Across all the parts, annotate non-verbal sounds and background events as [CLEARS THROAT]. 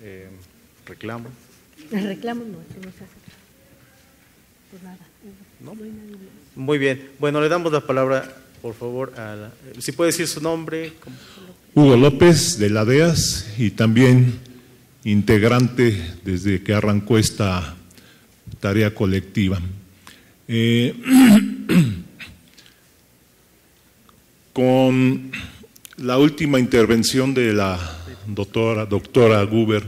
Eh, reclamo. Reclamo no, eso no se hace. Pues nada. ¿No? No hay nadie más. Muy bien. Bueno, le damos la palabra, por favor, a la- si puede decir su nombre. ¿cómo? Hugo López de la DEAS y también integrante desde que arrancó esta tarea colectiva. Eh, [CLEARS THROAT] con la última intervención de la doctora, doctora Guber,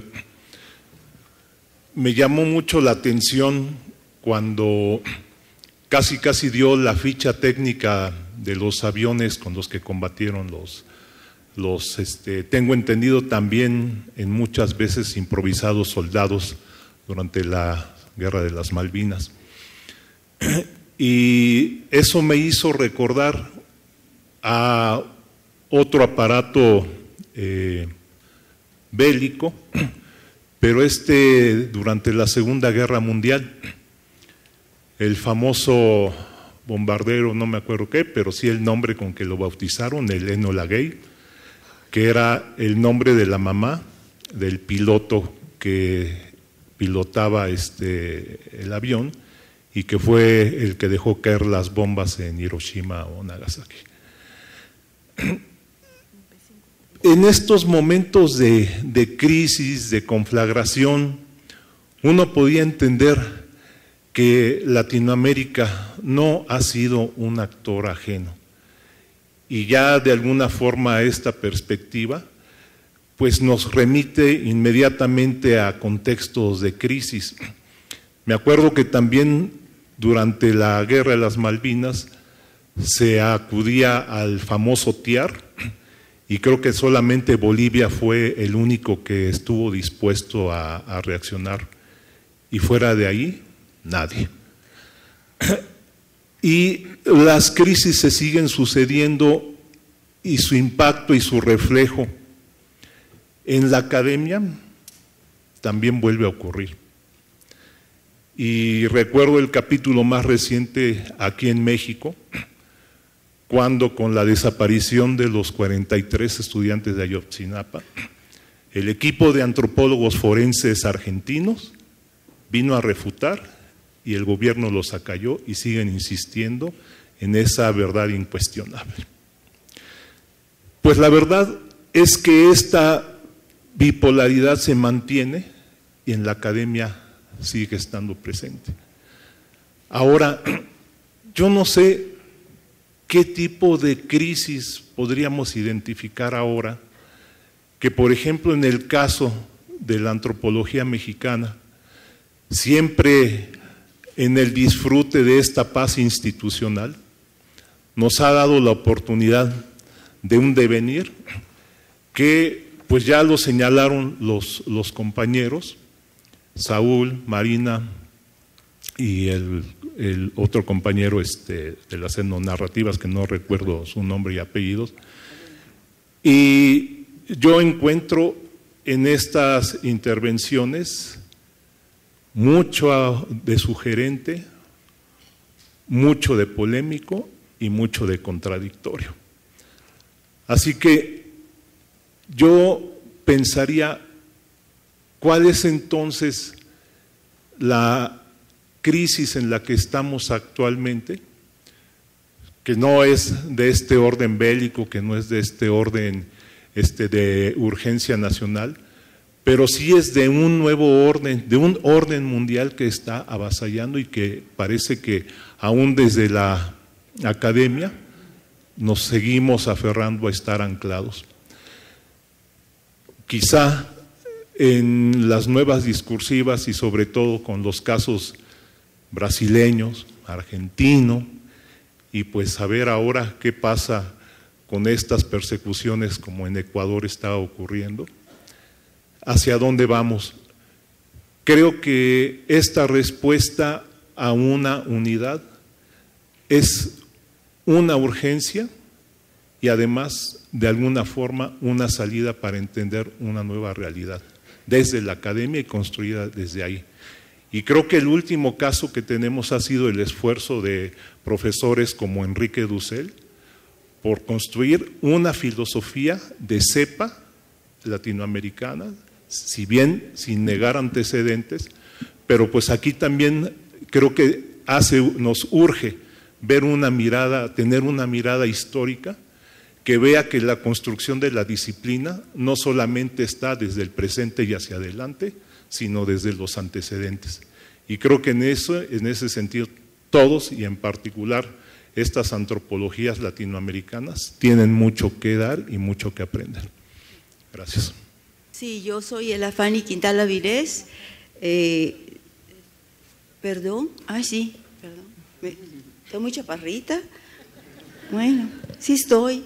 me llamó mucho la atención cuando casi casi dio la ficha técnica de los aviones con los que combatieron los, este, tengo entendido también en muchas veces improvisados soldados durante la guerra de las Malvinas. [CLEARS THROAT] Y eso me hizo recordar a otro aparato eh, bélico, [CLEARS THROAT] pero este durante la Segunda Guerra Mundial, el famoso bombardero, no me acuerdo qué, pero sí el nombre con que lo bautizaron, el Enola Gay, que era el nombre de la mamá del piloto que pilotaba este, el avión y que fue el que dejó caer las bombas en Hiroshima o Nagasaki. [CLEARS THROAT] En estos momentos de, crisis, de conflagración, uno podía entender que Latinoamérica no ha sido un actor ajeno. Y ya de alguna forma esta perspectiva, pues nos remite inmediatamente a contextos de crisis. Me acuerdo que también durante la guerra de las Malvinas se acudía al famoso TIAR y creo que solamente Bolivia fue el único que estuvo dispuesto a, reaccionar y fuera de ahí nadie. Y las crisis se siguen sucediendo y su impacto y su reflejo en la academia también vuelve a ocurrir. Y recuerdo el capítulo más reciente aquí en México, cuando con la desaparición de los 43 estudiantes de Ayotzinapa, el equipo de antropólogos forenses argentinos vino a refutar y el gobierno los acalló y siguen insistiendo en esa verdad incuestionable. Pues la verdad es que esta bipolaridad se mantiene y en la academia sigue estando presente. Ahora, yo no sé qué tipo de crisis podríamos identificar ahora que, por ejemplo, en el caso de la antropología mexicana, siempre en el disfrute de esta paz institucional, nos ha dado la oportunidad de un devenir que pues ya lo señalaron los, los compañeros, Saúl, Marina y el, el otro compañero este, de las narrativas que no recuerdo su nombre y apellidos. Y yo encuentro en estas intervenciones mucho de sugerente, mucho de polémico y mucho de contradictorio. Así que yo pensaría, ¿cuál es entonces la crisis en la que estamos actualmente? Que no es de este orden bélico, que no es de este orden este, de urgencia nacional, pero sí es de un nuevo orden, de un orden mundial que está avasallando y que parece que aún desde la academia nos seguimos aferrando a estar anclados. Quizá en las nuevas discursivas y sobre todo con los casos brasileños, argentino, y pues saber ahora qué pasa con estas persecuciones como en Ecuador está ocurriendo, hacia dónde vamos. Creo que esta respuesta a una unidad es una urgencia y además de alguna forma una salida para entender una nueva realidad desde la academia y construida desde ahí. Y creo que el último caso que tenemos ha sido el esfuerzo de profesores como Enrique Dussel por construir una filosofía de cepa latinoamericana, si bien sin negar antecedentes, pero pues aquí también creo que hace, nos urge ver una mirada, tener una mirada histórica que vea que la construcción de la disciplina no solamente está desde el presente y hacia adelante, sino desde los antecedentes. Y creo que en, eso, en ese sentido todos y en particular estas antropologías latinoamericanas tienen mucho que dar y mucho que aprender. Gracias. Sí, yo soy el Afani Quintala Virés. Eh, perdón, ay sí, perdón. ¿Estoy muy chaparrita? Bueno, sí estoy.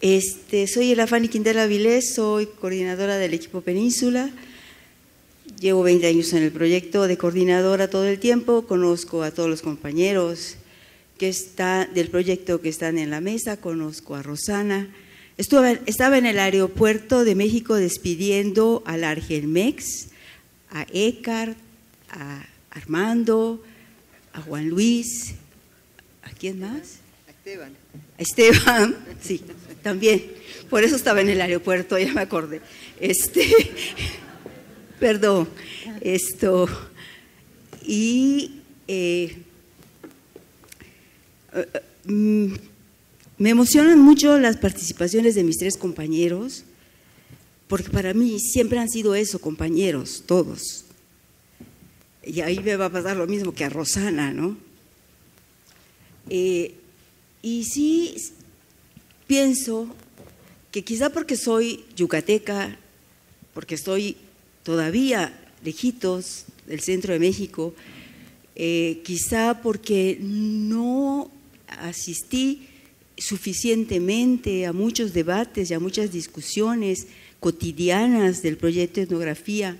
Este, soy el Afani Quintala Vilés, soy coordinadora del equipo Península. Llevo 20 años en el proyecto de coordinadora todo el tiempo, conozco a todos los compañeros que está, del proyecto que están en la mesa, conozco a Rosana. Estuve, estaba en el aeropuerto de México despidiendo al Argelmex, a Eckhart, a Armando, a Juan Luis, ¿a quién más? A Esteban. A Esteban, sí, también. Por eso estaba en el aeropuerto, ya me acordé. Este, perdón, esto. Y eh, mm, me emocionan mucho las participaciones de mis tres compañeros, porque para mí siempre han sido eso, compañeros, todos. Y ahí me va a pasar lo mismo que a Rosana, ¿no? Eh, y sí pienso que quizá porque soy yucateca, porque estoy todavía lejitos del centro de México, eh, quizá porque no asistí suficientemente a muchos debates y a muchas discusiones cotidianas del proyecto de etnografía,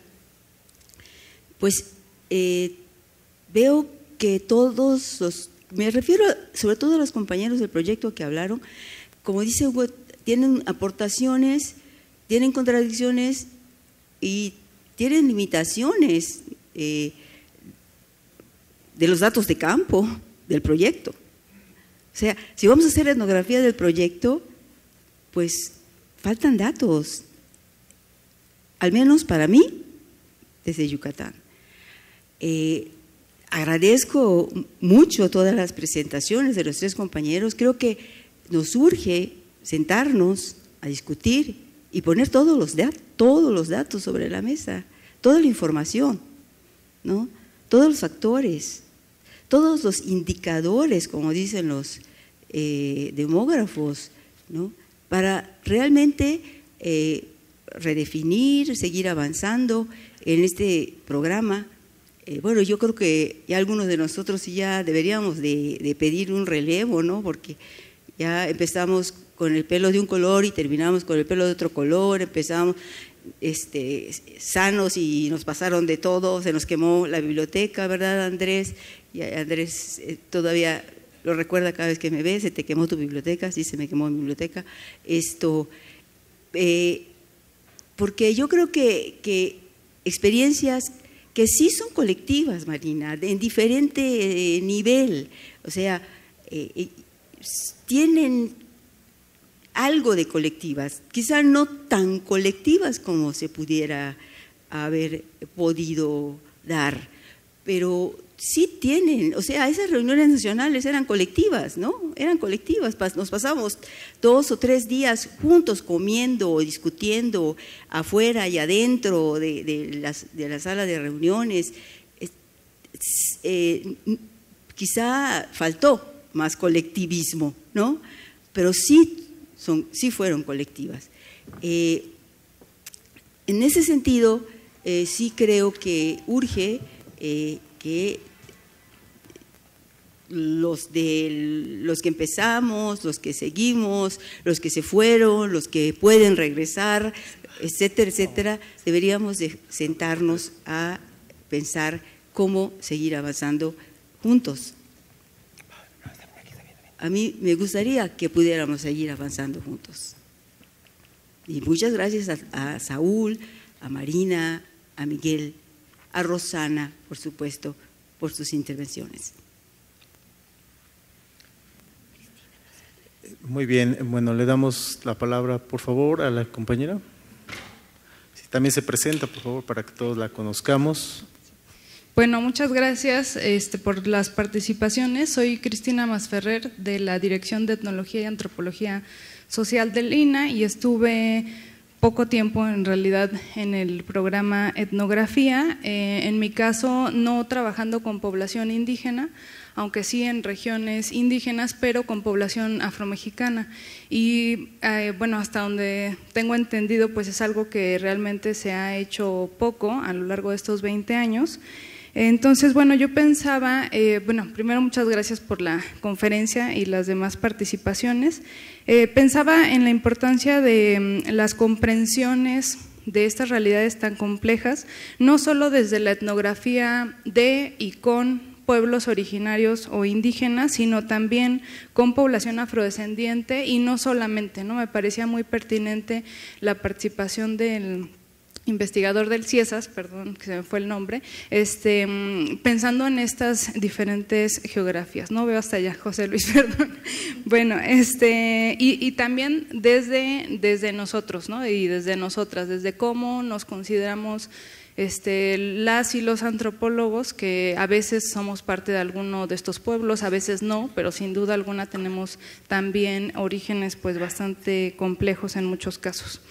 pues eh, veo que todos los, me refiero sobre todo a los compañeros del proyecto que hablaron, como dice Hugo, tienen aportaciones, tienen contradicciones y tienen limitaciones eh, de los datos de campo del proyecto. O sea, si vamos a hacer etnografía del proyecto, pues faltan datos, al menos para mí, desde Yucatán. Eh, agradezco mucho todas las presentaciones de los tres compañeros. Creo que nos urge sentarnos a discutir y poner todos los, todos los datos sobre la mesa, toda la información, ¿no? todos los factores, todos los indicadores, como dicen los eh, demógrafos, ¿no? para realmente eh, redefinir, seguir avanzando en este programa. Eh, bueno, yo creo que ya algunos de nosotros ya deberíamos de, pedir un relevo, ¿no? porque ya empezamos con el pelo de un color y terminamos con el pelo de otro color, empezamos este, sanos y nos pasaron de todo, se nos quemó la biblioteca, ¿verdad Andrés? Y Andrés eh, todavía lo recuerda cada vez que me ve, se te quemó tu biblioteca, sí, se me quemó mi biblioteca. Esto, eh, porque yo creo que, experiencias que sí son colectivas, Marina, en diferente eh, nivel, o sea, tienen algo de colectivas, quizá no tan colectivas como se pudiera haber podido dar, pero sí tienen, o sea, esas reuniones nacionales eran colectivas, ¿no? Eran colectivas, nos pasamos dos o tres días juntos comiendo, discutiendo afuera y adentro de, la sala de reuniones. Eh, quizá faltó más colectivismo, ¿no? Pero sí, son, sí fueron colectivas. Eh, en ese sentido, eh, sí creo que urge eh, que los, de, los que empezamos, los que seguimos, los que se fueron, los que pueden regresar, etcétera, etcétera, deberíamos de sentarnos a pensar cómo seguir avanzando juntos a mí me gustaría que pudiéramos seguir avanzando juntos. Y muchas gracias a, Saúl, a Marina, a Miguel, a Rosana, por supuesto, por sus intervenciones. Muy bien, bueno, le damos la palabra, por favor, a la compañera. Si también se presenta, por favor, para que todos la conozcamos. Bueno, muchas gracias este, por las participaciones. Soy Cristina Masferrer de la Dirección de Etnología y Antropología Social del INA y estuve poco tiempo en realidad en el programa Etnografía, eh, en mi caso no trabajando con población indígena, aunque sí en regiones indígenas, pero con población afromexicana. Y eh, bueno, hasta donde tengo entendido, pues es algo que realmente se ha hecho poco a lo largo de estos 20 años. Entonces, bueno, yo pensaba, eh, bueno, primero muchas gracias por la conferencia y las demás participaciones. Eh, pensaba en la importancia de mm, las comprensiones de estas realidades tan complejas, no solo desde la etnografía de y con pueblos originarios o indígenas, sino también con población afrodescendiente y no solamente, ¿no? Me parecía muy pertinente la participación del investigador del CIESAS, perdón, que se me fue el nombre, este, mm, pensando en estas diferentes geografías. No veo hasta allá, José Luis, [LAUGHS] perdón. Bueno, este, y, y, también desde, desde nosotros, ¿no? Y desde nosotras, desde cómo nos consideramos este, las y los antropólogos, que a veces somos parte de alguno de estos pueblos, a veces no, pero sin duda alguna tenemos también orígenes pues bastante complejos en muchos casos.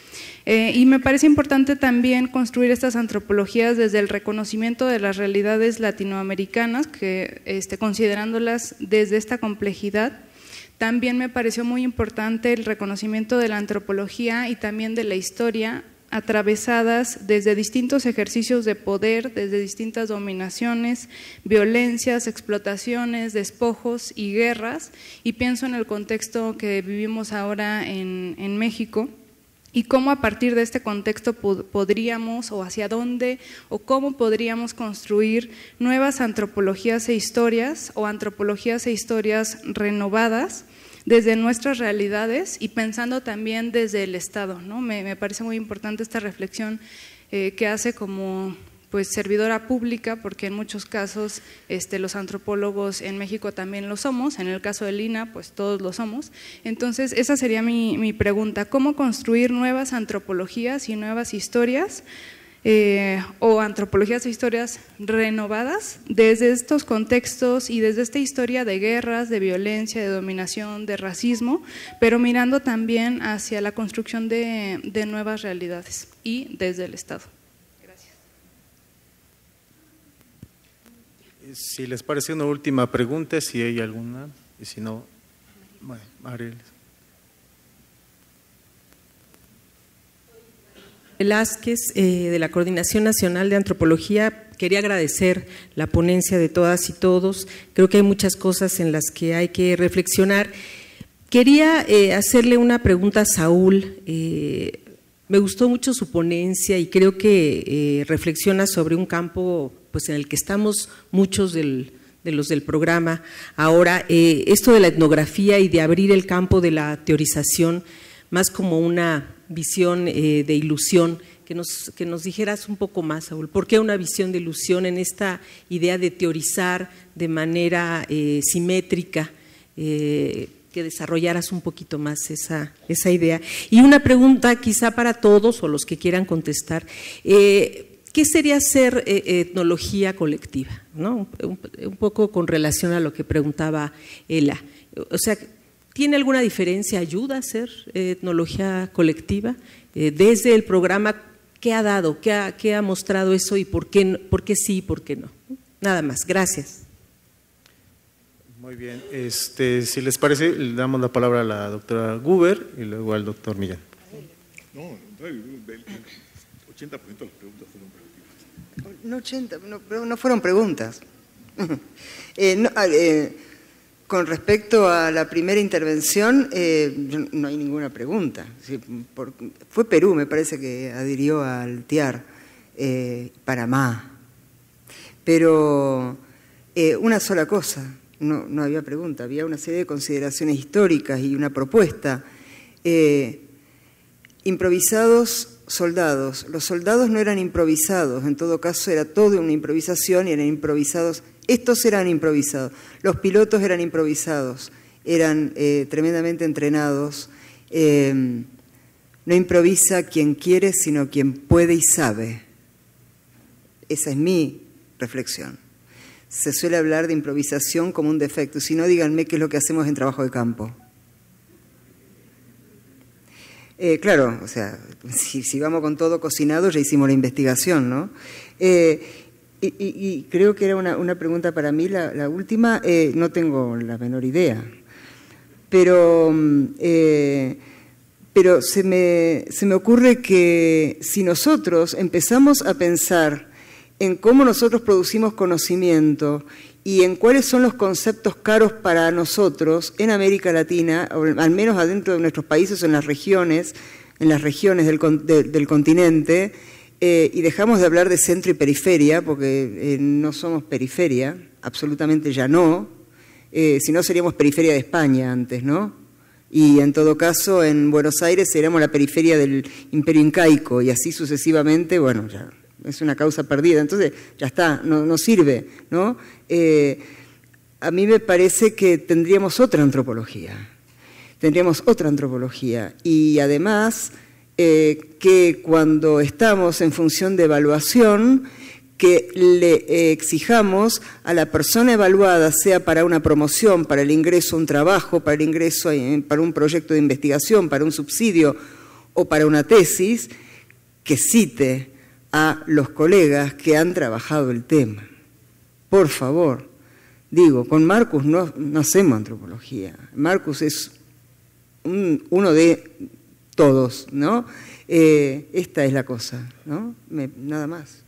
Eh, y me parece importante también construir estas antropologías desde el reconocimiento de las realidades latinoamericanas, que este, considerándolas desde esta complejidad. También me pareció muy importante el reconocimiento de la antropología y también de la historia atravesadas desde distintos ejercicios de poder, desde distintas dominaciones, violencias, explotaciones, despojos y guerras, y pienso en el contexto que vivimos ahora en, México y cómo a partir de este contexto podríamos o hacia dónde o cómo podríamos construir nuevas antropologías e historias o antropologías e historias renovadas desde nuestras realidades y pensando también desde el Estado. ¿no? Me, parece muy importante esta reflexión eh, que hace como pues servidora pública, porque en muchos casos este, los antropólogos en México también lo somos, en el caso de Lina, pues todos lo somos. Entonces, esa sería mi, mi pregunta, ¿cómo construir nuevas antropologías y nuevas historias eh, o antropologías e historias renovadas desde estos contextos y desde esta historia de guerras, de violencia, de dominación, de racismo, pero mirando también hacia la construcción de, de nuevas realidades y desde el Estado. Gracias. Si les parece una última pregunta, si hay alguna, y si no, bueno, Velázquez, eh, de la Coordinación Nacional de Antropología. Quería agradecer la ponencia de todas y todos. Creo que hay muchas cosas en las que hay que reflexionar. Quería eh, hacerle una pregunta a Saúl. Eh, me gustó mucho su ponencia y creo que reflexiona sobre un campo pues, en el que estamos muchos de los del programa. Ahora, esto de la etnografía y de abrir el campo de la teorización más como una visión eh, de ilusión, que nos, que nos dijeras un poco más, Saúl. ¿Por qué una visión de ilusión en esta idea de teorizar de manera eh, simétrica? Eh, que desarrollaras un poquito más esa, esa idea. Y una pregunta quizá para todos o los que quieran contestar. ¿Qué sería ser etnología colectiva? ¿no? Un, poco con relación a lo que preguntaba Ela. O sea, ¿Tiene alguna diferencia? ¿Ayuda a hacer etnología colectiva? Eh, desde el programa, ¿qué ha dado? ¿Qué ha, qué ha mostrado eso y por qué, por qué sí y por qué no? Nada más, gracias. Muy bien, este, si les parece, le damos la palabra a la doctora Guber y luego al doctor Millán. No, el 80% de las preguntas fueron preguntas. No 80, no, no fueron preguntas. [LAUGHS] eh, no, eh, con respecto a la primera intervención, eh, no hay ninguna pregunta. fue Perú, me parece que adhirió al TIAR, eh, Panamá. Pero eh, una sola cosa, no, no, había pregunta, había una serie de consideraciones históricas y una propuesta. improvisados soldados. Los soldados no eran improvisados, en todo caso era todo una improvisación y eran improvisados estos eran improvisados, los pilotos eran improvisados, eran eh, tremendamente entrenados. Eh, No improvisa quien quiere, sino quien puede y sabe. Esa es mi reflexión. Se suele hablar de improvisación como un defecto. Si no, díganme qué es lo que hacemos en trabajo de campo. Eh, claro, o sea, [LAUGHS] si, vamos con todo cocinado, ya hicimos la investigación, ¿no? Y, creo que era una, pregunta para mí, la, última, eh, no tengo la menor idea, pero, mm, pero se, me, se me ocurre que si nosotros empezamos a pensar en cómo nosotros producimos conocimiento y en cuáles son los conceptos caros para nosotros en América Latina, al menos adentro de nuestros países, en las regiones, en las regiones del, continente, eh, y dejamos de hablar de centro y periferia, porque eh, no somos periferia, absolutamente ya no, eh, si no seríamos periferia de España antes, ¿no? Y en todo caso, en Buenos Aires seríamos la periferia del imperio incaico, y así sucesivamente, bueno, ya es una causa perdida, entonces ya está, no, sirve, ¿no? Eh, a mí me parece que tendríamos otra antropología, tendríamos otra antropología y además eh, que cuando estamos en función de evaluación, que le exijamos a la persona evaluada, sea para una promoción, para el ingreso a un trabajo, para el ingreso para un proyecto de investigación, para un subsidio o para una tesis, que cite a los colegas que han trabajado el tema. Por favor, digo, con Marcus no, hacemos antropología. Marcus es uno de todos, ¿no? Eh, esta es la cosa, ¿no? nada más.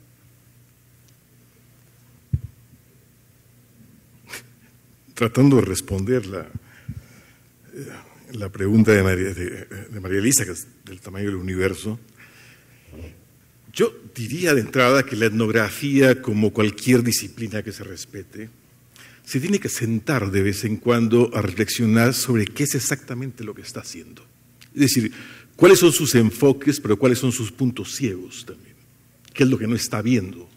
[LAUGHS] Tratando de responder la, la pregunta de María, de María Elisa, que es del tamaño del universo, yo diría de entrada que la etnografía, como cualquier disciplina que se respete, se tiene que sentar de vez en cuando a reflexionar sobre qué es exactamente lo que está haciendo. Es decir, cuáles son sus enfoques, pero cuáles son sus puntos ciegos también. ¿Qué es lo que no está viendo?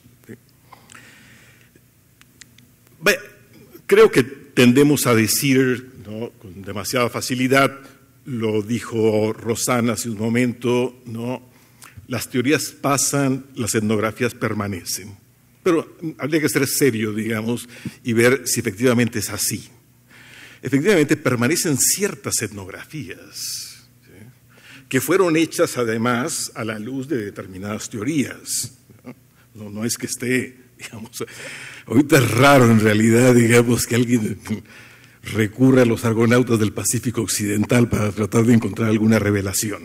creo que tendemos a decir con demasiada facilidad, lo dijo Rosana hace un momento, ¿no? las teorías pasan, las etnografías permanecen. Pero habría que ser serio, digamos, y ver si efectivamente es así. Efectivamente, permanecen ciertas etnografías, que fueron hechas además a la luz de determinadas teorías. ¿no? no, es que esté, [LAUGHS] digamos, ahorita es raro en realidad, digamos, que alguien [LAUGHS] recurra a los argonautas del Pacífico Occidental para tratar de encontrar alguna revelación.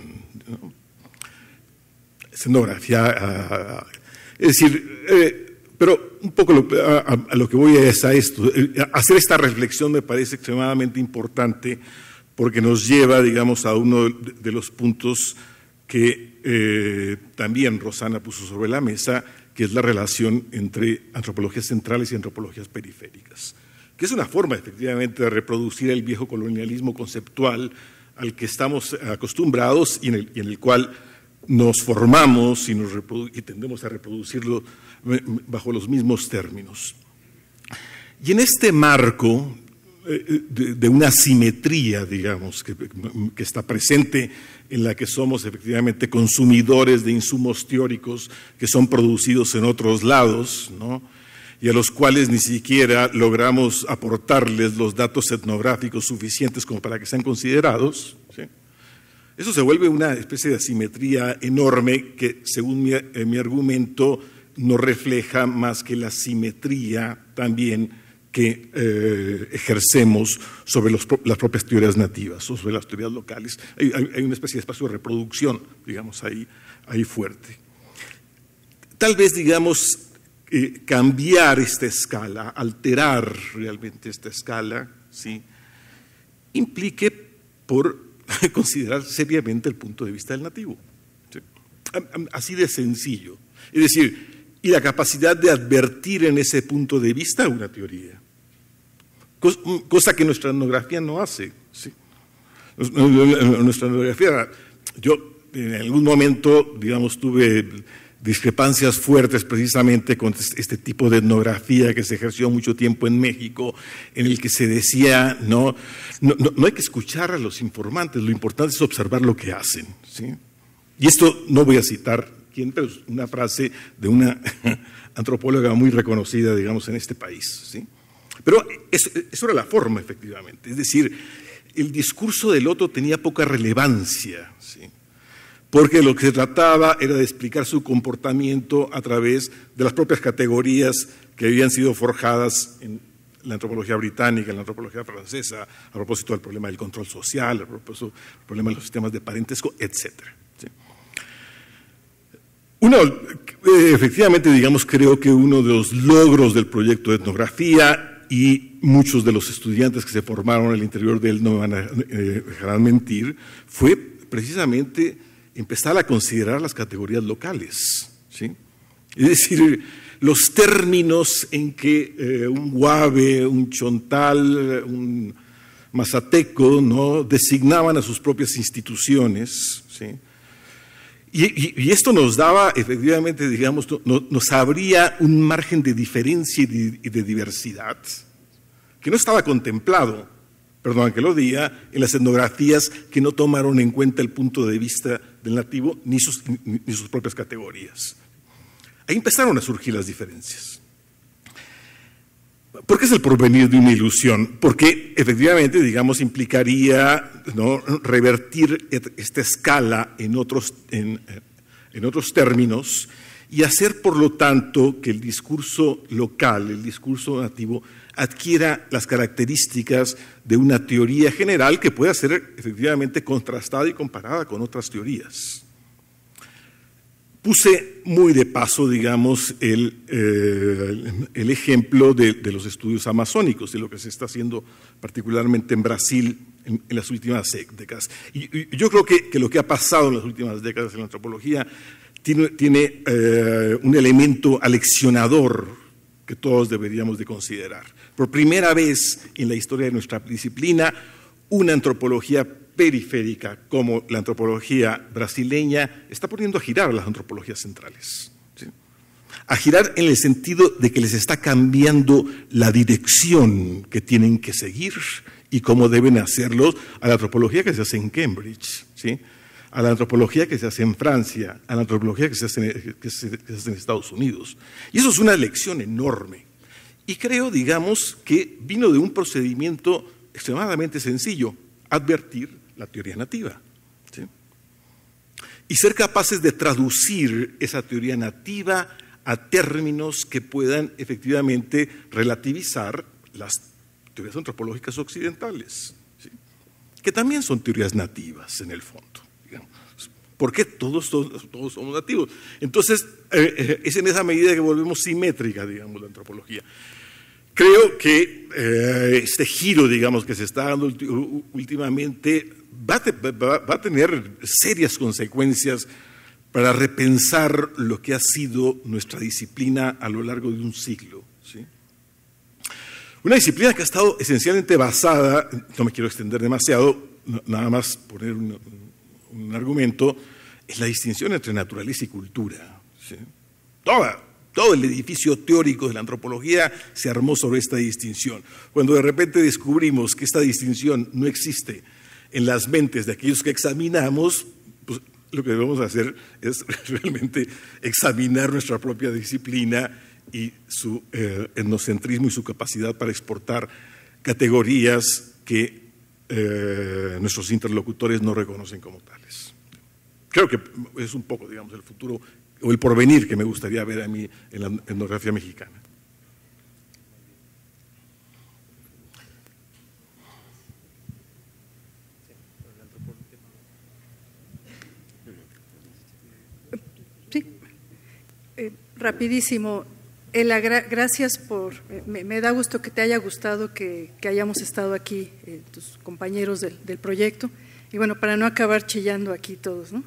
¿no? escenografía. es decir, eh, pero un poco a, lo que voy es a esto. Eh, hacer esta reflexión me parece extremadamente importante porque nos lleva, digamos, a uno de los puntos que eh, también Rosana puso sobre la mesa, que es la relación entre antropologías centrales y antropologías periféricas, que es una forma efectivamente de reproducir el viejo colonialismo conceptual al que estamos acostumbrados y en el, y en el cual nos formamos y, nos tendemos a reproducirlo eh, bajo los mismos términos. Y en este marco eh, de, una simetría, digamos, que, está presente en la que somos efectivamente consumidores de insumos teóricos que son producidos en otros lados, y a los cuales ni siquiera logramos aportarles los datos etnográficos suficientes como para que sean considerados, eso se vuelve una especie de asimetría enorme que, según mi, eh, argumento, no refleja más que la simetría también que eh, ejercemos sobre las propias teorías nativas o sobre las teorías locales. Hay, una especie de espacio de reproducción, digamos, ahí, ahí fuerte. Tal vez, digamos, eh, cambiar esta escala, alterar realmente esta escala, ¿sí? implique por [LAUGHS] considerar seriamente el punto de vista del nativo. Así de sencillo. Es decir, y la capacidad de advertir en ese punto de vista una teoría. Cosa que nuestra etnografía no hace. Nuestra etnografía, yo en algún momento, digamos, tuve discrepancias fuertes precisamente con este tipo de etnografía que se ejerció mucho tiempo en México, en el que se decía, no, no, hay que escuchar a los informantes, lo importante es observar lo que hacen. ¿sí? Y esto no voy a citar quién, pero una frase de una [LAUGHS] antropóloga muy reconocida, digamos, en este país. ¿sí? Pero eso, era la forma, efectivamente. Es decir, el discurso del otro tenía poca relevancia, ¿sí? porque lo que se trataba era de explicar su comportamiento a través de las propias categorías que habían sido forjadas en la antropología británica, en la antropología francesa, a propósito del problema del control social, a propósito del problema de los sistemas de parentesco, etc. Uno, eh, efectivamente, digamos, creo que uno de los logros del proyecto de etnografía y muchos de los estudiantes que se formaron el interior de él no me van a eh, dejar mentir, fue precisamente empezar a considerar las categorías locales. ¿sí? Es decir, los términos en que eh, un guave, un chontal, un mazateco ¿no? designaban a sus propias instituciones. ¿sí? Y, esto nos daba, efectivamente, digamos, nos abría un margen de diferencia y de, diversidad que no estaba contemplado, perdón que lo diga, en las etnografías que no tomaron en cuenta el punto de vista del nativo ni sus, ni sus propias categorías. Ahí empezaron a surgir las diferencias. ¿Por qué es el porvenir de una ilusión? Porque efectivamente, digamos, implicaría ¿no? revertir esta escala en otros, en, en otros términos y hacer, por lo tanto, que el discurso local, el discurso nativo, adquiera las características de una teoría general que pueda ser efectivamente contrastada y comparada con otras teorías. Puse muy de paso, digamos, el, eh, el ejemplo de, los estudios amazónicos, de lo que se está haciendo particularmente en Brasil en, las últimas décadas. Y, yo creo que, que, lo que ha pasado en las últimas décadas en la antropología tiene, tiene eh, un elemento aleccionador que todos deberíamos de considerar. Por primera vez en la historia de nuestra disciplina, una antropología periférica como la antropología brasileña está poniendo a girar las antropologías centrales. A girar en el sentido de que les está cambiando la dirección que tienen que seguir y cómo deben hacerlo a la antropología que se hace en Cambridge, ¿sí? a la antropología que se hace en Francia, a la antropología que se hace, que se hace en Estados Unidos. Y eso es una lección enorme. Y creo, digamos, que vino de un procedimiento extremadamente sencillo, advertir la teoría nativa. Y ser capaces de traducir esa teoría nativa a términos que puedan efectivamente relativizar las teorías antropológicas occidentales, que también son teorías nativas en el fondo. Porque todos, todos, todos somos nativos. Entonces, eh, eh, es en esa medida que volvemos simétrica, digamos, la antropología. Creo que eh, este giro, digamos, que se está dando últimamente va a, tener serias consecuencias para repensar lo que ha sido nuestra disciplina a lo largo de un siglo. Una disciplina que ha estado esencialmente basada, no me quiero extender demasiado, nada más poner un, argumento, en la distinción entre naturaleza y cultura. Toda, todo el edificio teórico de la antropología se armó sobre esta distinción. Cuando de repente descubrimos que esta distinción no existe en las mentes de aquellos que examinamos, pues lo que debemos hacer es [LAUGHS] realmente examinar nuestra propia disciplina y su eh, etnocentrismo y su capacidad para exportar categorías que eh, nuestros interlocutores no reconocen como tales. Creo que es un poco, digamos, el futuro o el porvenir que me gustaría ver a mí en la etnografía mexicana. Rapidísimo. Ela, gracias por, me, da gusto que te haya gustado que, hayamos estado aquí, eh, tus compañeros del, proyecto. Y bueno, para no acabar chillando aquí todos, ¿no?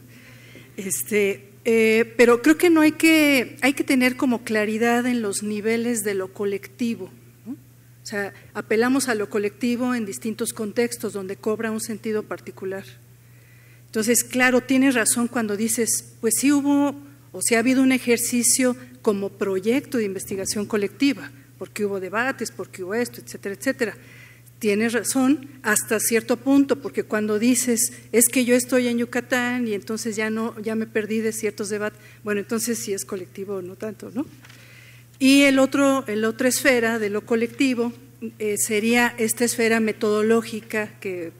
Este, eh, pero creo que no hay que, hay que tener como claridad en los niveles de lo colectivo. O sea, apelamos a lo colectivo en distintos contextos donde cobra un sentido particular. Entonces, claro, tienes razón cuando dices, pues sí hubo o si ha habido un ejercicio como proyecto de investigación colectiva, porque hubo debates, porque hubo esto, etcétera, etcétera. tienes razón hasta cierto punto, porque cuando dices es que yo estoy en Yucatán y entonces ya no, ya me perdí de ciertos debates, bueno, entonces sí es colectivo, no tanto, ¿no? Y el otro, otra esfera de lo colectivo eh, sería esta esfera metodológica que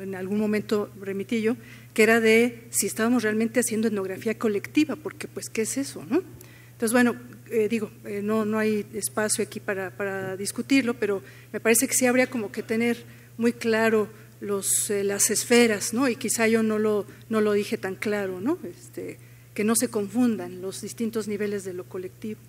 en algún momento remití yo, que era de si estábamos realmente haciendo etnografía colectiva, porque pues, ¿qué es eso? No? Entonces, bueno, eh, digo, eh, no, no hay espacio aquí para, para, discutirlo, pero me parece que sí habría como que tener muy claro los, eh, las esferas, ¿no? Y quizá yo no lo, no lo dije tan claro, ¿no? Este, que no se confundan los distintos niveles de lo colectivo.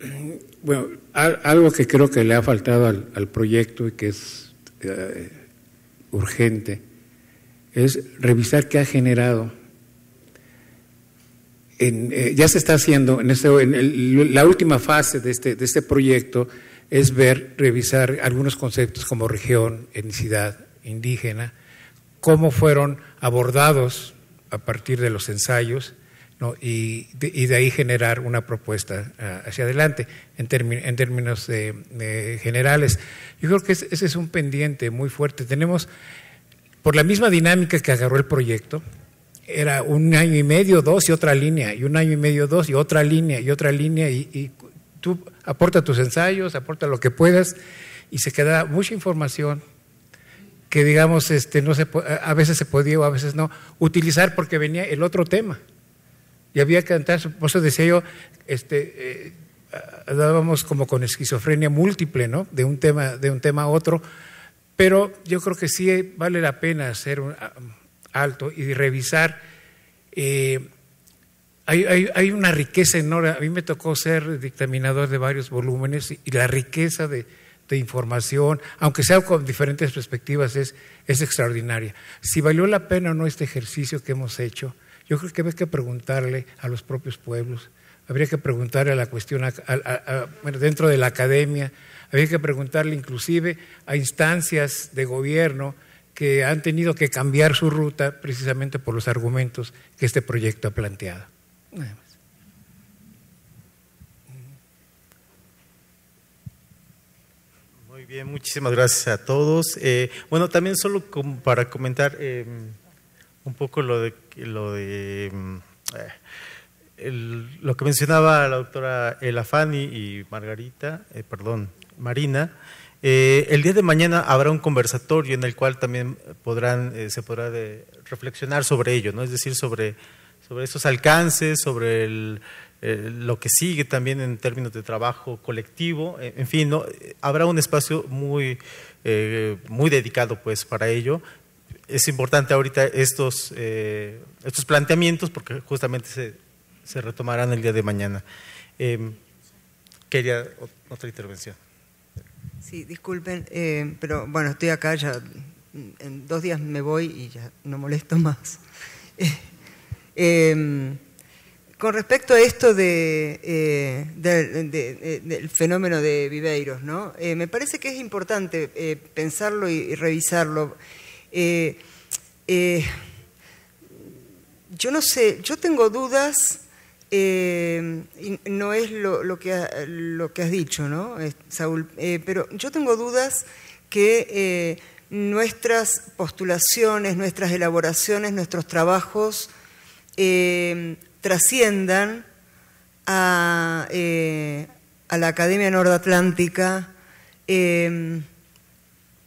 [CLEARS THROAT] Bueno, algo que creo que le ha faltado al, proyecto y que es eh, urgente es revisar qué ha generado. En, eh, ya se está haciendo, en, en la última fase de este, de este proyecto es ver, revisar algunos conceptos como región, etnicidad, indígena, cómo fueron abordados a partir de los ensayos ¿no? y, de, y, de, ahí generar una propuesta uh, hacia adelante en, en términos de, generales. Yo creo que ese es un pendiente muy fuerte. Tenemos por la misma dinámica que agarró el proyecto, era un año y medio, dos y otra línea, y un año y medio, dos y otra línea, y otra línea, y, y tú aporta tus ensayos, aporta lo que puedas, y se queda mucha información que digamos este no se a veces se podía o a veces no utilizar porque venía el otro tema y había que entrar por eso decía yo este eh, dábamos como con esquizofrenia múltiple no de un tema de un tema a otro pero yo creo que sí vale la pena hacer un alto y revisar. Eh, hay, una riqueza enorme. A mí me tocó ser dictaminador de varios volúmenes y, y la riqueza de, de, información, aunque sea con diferentes perspectivas, es, es extraordinaria. Si valió la pena o no este ejercicio que hemos hecho, yo creo que habría que preguntarle a los propios pueblos, habría que preguntarle a la cuestión a, dentro de la academia, había que preguntarle inclusive a instancias de gobierno que han tenido que cambiar su ruta precisamente por los argumentos que este proyecto ha planteado. Nada más. Muy bien, muchísimas gracias a todos. Eh, bueno, también solo para comentar eh, un poco lo de, lo de eh, el, lo que mencionaba la doctora Elafani y Margarita, eh, perdón, Marina. Eh, el día de mañana habrá un conversatorio en el cual también podrán, eh, se podrá de reflexionar sobre ello, ¿no? es decir, sobre, sobre estos alcances, sobre el, eh, lo que sigue también en términos de trabajo colectivo, en fin, ¿no? habrá un espacio muy, muy dedicado pues, para ello. Es importante ahorita estos, estos planteamientos porque justamente se, se retomarán el día de mañana. quería otra intervención. Sí, disculpen, eh, pero bueno, estoy acá, ya en dos días me voy y ya no molesto más. Eh, [LAUGHS] eh, con respecto a esto de, de, de, del fenómeno de Viveiros, ¿no? me parece que es importante pensarlo y revisarlo. Yo no sé, yo tengo dudas eh, no es lo, que, lo, que, has dicho, ¿no, Saúl? Eh, pero yo tengo dudas que eh, nuestras postulaciones, nuestras elaboraciones, nuestros trabajos eh, trasciendan a, a, la Academia Nordatlántica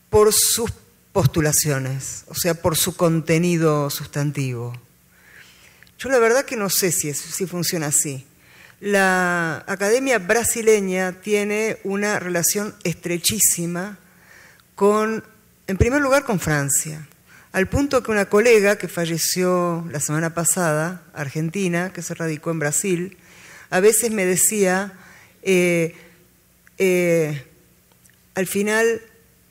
por sus postulaciones, o sea, por su contenido sustantivo. Yo la verdad que no sé si, si funciona así. La Academia Brasileña tiene una relación estrechísima con, en primer lugar, con Francia, al punto que una colega que falleció la semana pasada, argentina, que se radicó en Brasil, a veces me decía, eh, eh, al final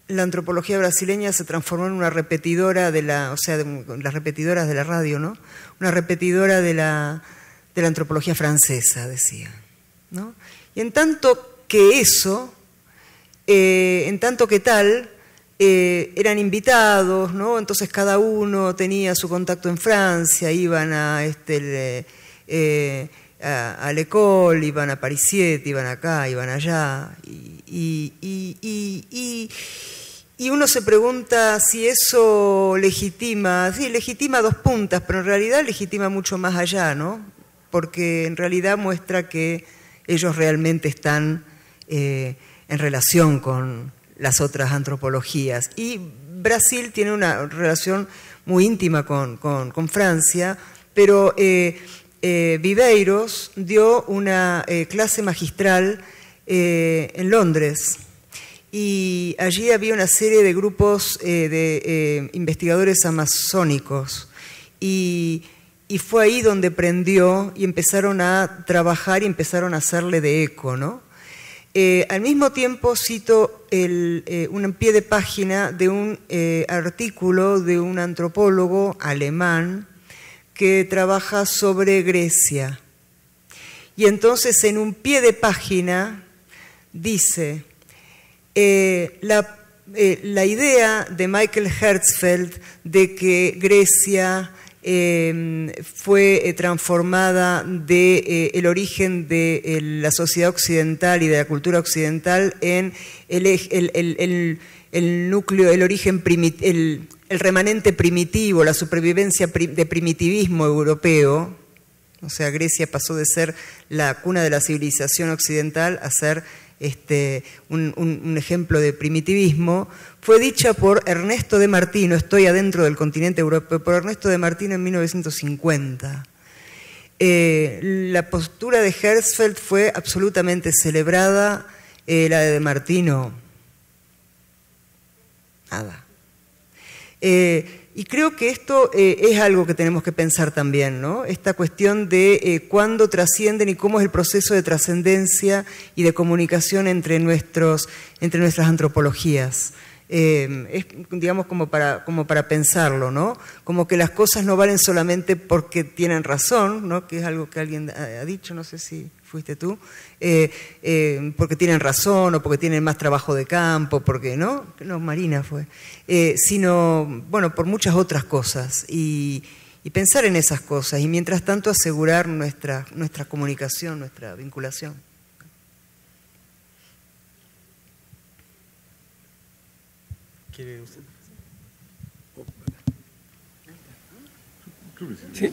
la antropología brasileña se transformó en una repetidora de la, o sea, de, las repetidoras de la radio, ¿no? Una repetidora de la, de la antropología francesa, decía. ¿no? Y en tanto que eso, eh, en tanto que tal, eh, eran invitados, ¿no? Entonces cada uno tenía su contacto en Francia, iban a este, eh, a, a Lecol, iban a Parisiet, iban acá, iban allá, y, uno se pregunta si eso legitima, sí, legitima dos puntas, pero en realidad legitima mucho más allá, ¿no? Porque en realidad muestra que ellos realmente están eh, en relación con las otras antropologías. Y Brasil tiene una relación muy íntima con, con, Francia, pero eh, eh, Viveiros dio una eh, clase magistral en Londres y allí había una serie de grupos de investigadores amazónicos y, fue ahí donde prendió y empezaron a trabajar y empezaron a hacerle de eco, ¿no? Eh, al mismo tiempo cito eh, un pie de página de un eh, artículo de un antropólogo alemán que trabaja sobre Grecia. Y entonces en un pie de página dice, la, la idea de Michael Herzfeld de que Grecia Em, fue eh, transformada de, eh, origen de la sociedad occidental y de la cultura occidental en el, el, núcleo, el origen, el, remanente primitivo, la supervivencia de primitivismo europeo. O sea, Grecia pasó de ser la cuna de la civilización occidental a ser este, un, ejemplo de primitivismo, fue dicha por Ernesto de Martino, estoy adentro del continente europeo, por Ernesto de Martino en 1950. Eh, la postura de Herzfeld fue absolutamente celebrada, eh, la de de Martino, nada. Eh, y creo que esto eh, es algo que tenemos que pensar también, ¿no? Esta cuestión de eh, cuándo trascienden y cómo es el proceso de trascendencia y de comunicación entre, nuestros, entre nuestras antropologías. Es, digamos, como para, como para pensarlo, ¿no? Como que las cosas no valen solamente porque tienen razón, ¿no? Que es algo que alguien ha dicho, no sé si fuiste tú, eh, eh, porque tienen razón o porque tienen más trabajo de campo, porque no, no, Marina fue, eh, sino, bueno, por muchas otras cosas. Y, pensar en esas cosas y mientras tanto asegurar nuestra, nuestra comunicación, nuestra vinculación. ¿Quiere usted? Sí.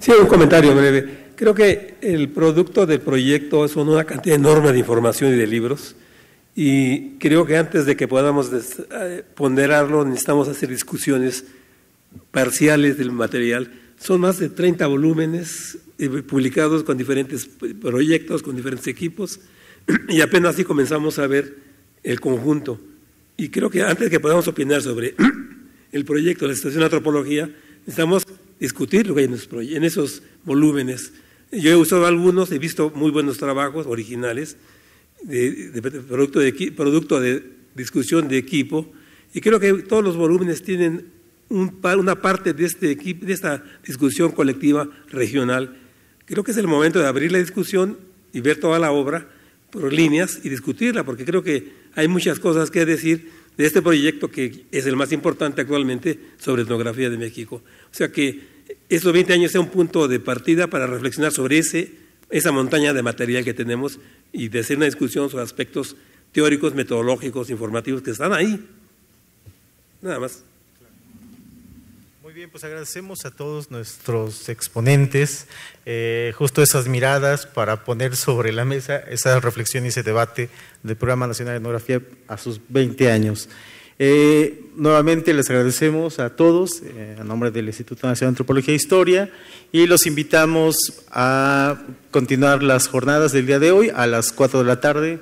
sí, un comentario breve. Creo que el producto del proyecto son una cantidad enorme de información y de libros y creo que antes de que podamos eh, ponderarlo necesitamos hacer discusiones parciales del material. Son más de 30 volúmenes eh, publicados con diferentes proyectos, con diferentes equipos [CLEARS THROAT] y apenas así comenzamos a ver el conjunto. Y creo que antes de que podamos opinar sobre [CLEARS THROAT] el proyecto de la Estación de Antropología, necesitamos discutir lo que hay en esos volúmenes yo he usado algunos, he visto muy buenos trabajos originales, de, producto, de, producto de discusión de equipo, y creo que todos los volúmenes tienen una parte de, este de esta discusión colectiva regional. Creo que es el momento de abrir la discusión y ver toda la obra por líneas y discutirla, porque creo que hay muchas cosas que decir de este proyecto que es el más importante actualmente sobre etnografía de México. O sea que estos 20 años sea un punto de partida para reflexionar sobre ese, esa montaña de material que tenemos y de hacer una discusión sobre aspectos teóricos, metodológicos, informativos que están ahí. Nada más. Muy bien, pues agradecemos a todos nuestros exponentes eh, justo esas miradas para poner sobre la mesa esa reflexión y ese debate del Programa Nacional de Etnografía a sus 20 años. Eh, nuevamente les agradecemos a todos, eh, a nombre del Instituto Nacional de Antropología e Historia, y los invitamos a continuar las jornadas del día de hoy a las 4 de la tarde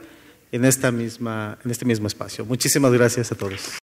en, esta misma, en este mismo espacio. Muchísimas gracias a todos.